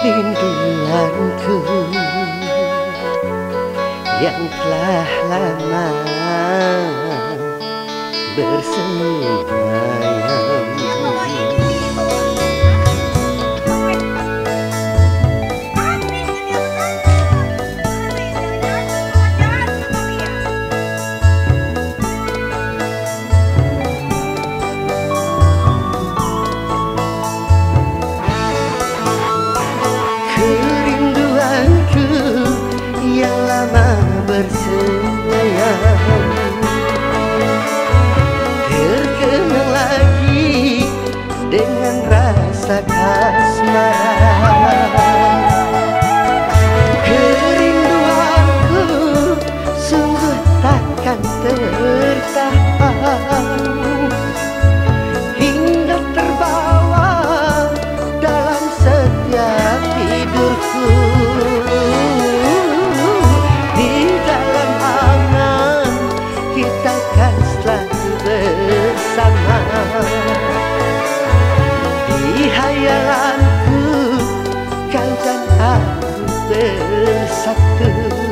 kerinduanku yang telah lama bersemayam that दे सकते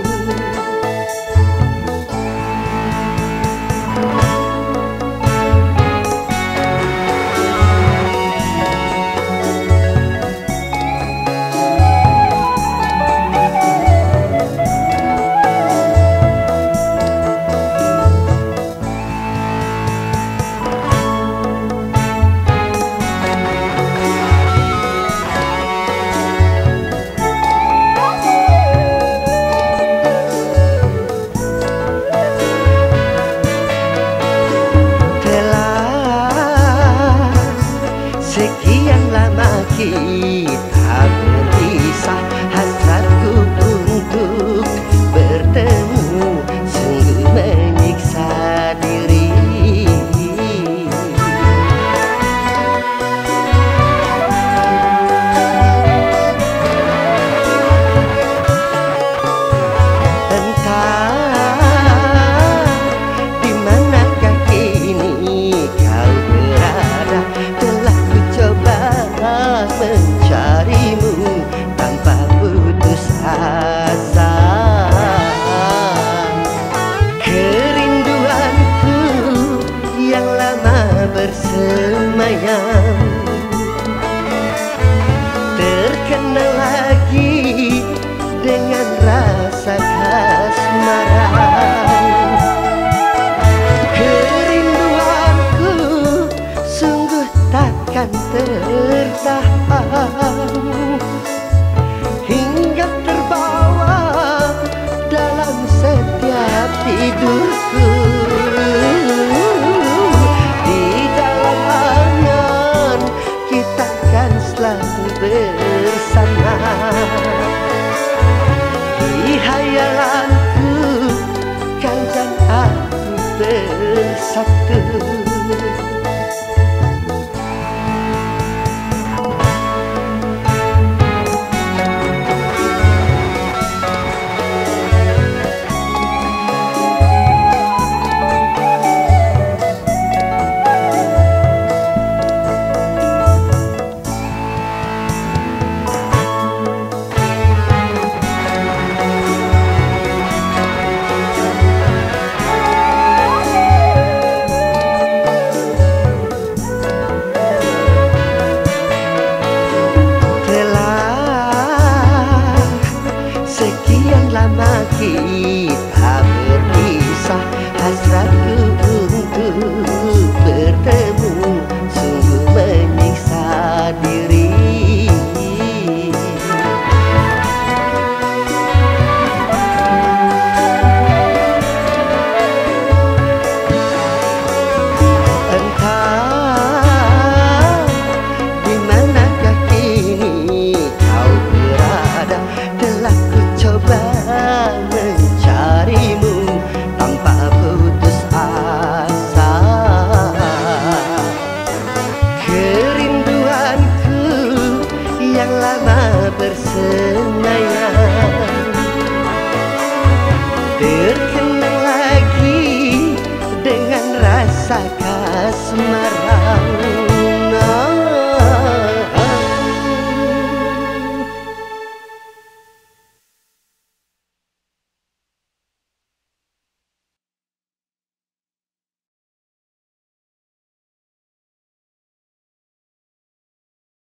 lagi dengan rasa kasmaran Kerinduanku sungguh takkan tertahan del saklı That.